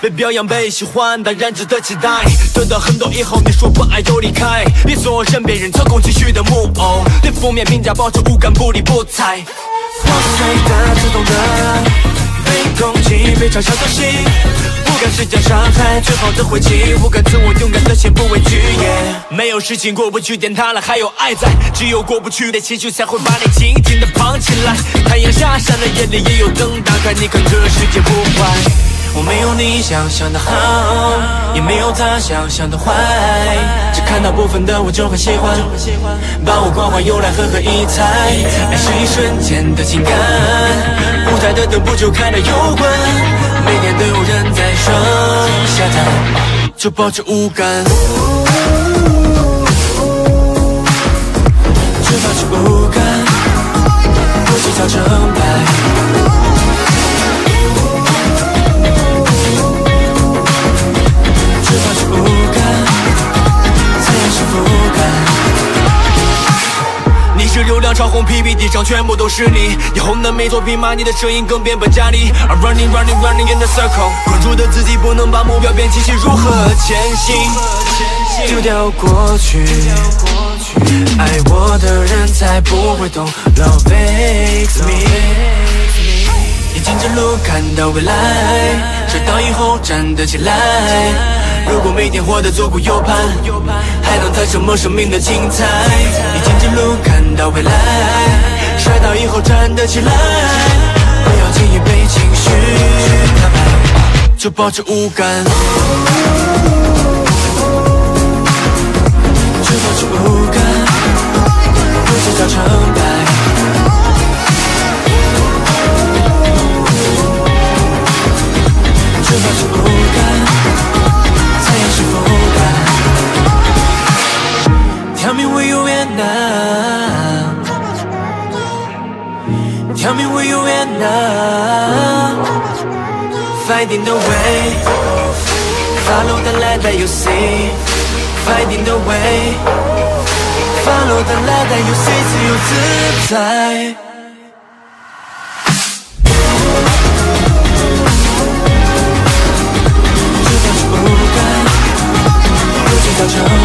被表扬被喜欢，当然值得期待。得到很多以后，你说不爱就离开，别做任别人操控情绪的木偶。对负面评价保持无感，不理不睬。破碎的、自动的，被攻击、被嘲笑的心，不敢施加伤害，最好的回击，不敢自我勇敢的先不畏惧。没有事情过不去，点塌了还有爱在，只有过不去的情绪才会把你紧紧的绑起来。太阳下山了，夜里也有灯打开，你看这世界不坏。我没有你想象的好，也没有他想象的坏，只看到部分的我就很喜欢，把我关怀用来狠狠一踩。爱是一瞬间的情感，舞台的灯不就开了又关，每天都有人在上下台，就保持无感，就保持无感，你是流量超红，PPT 上全部都是你。你红的没作品骂你的声音更变本加厉。I'm running running running in the circle，关注的自己不能把目标变清晰，如何前行？丢掉过去，爱我的人才不会懂。Love makes me。眼睛着路看到未来，摔倒以后站得起来。如果每天活得左顾右盼，还能谈什么生命的精彩？眼睛着路看到未来，摔倒以后站得起来。不要轻易被情绪打败，就保持无感，Tell me where you at now Finding the way. Follow the light that you see. Finding the way. Follow the light that you see 只有自在就这样。